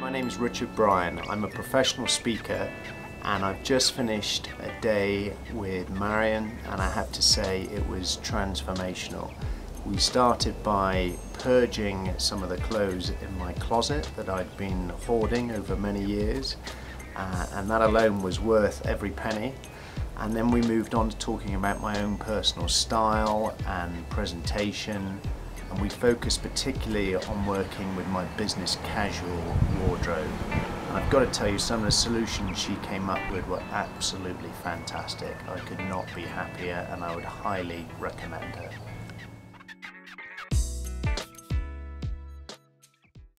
My name is Richard Bryan. I'm a professional speaker and I've just finished a day with Marian and I have to say it was transformational. We started by purging some of the clothes in my closet that I'd been hoarding over many years uh, and that alone was worth every penny. And then we moved on to talking about my own personal style and presentation and we focused particularly on working with my business casual wardrobe. And I've got to tell you, some of the solutions she came up with were absolutely fantastic. I could not be happier and I would highly recommend her.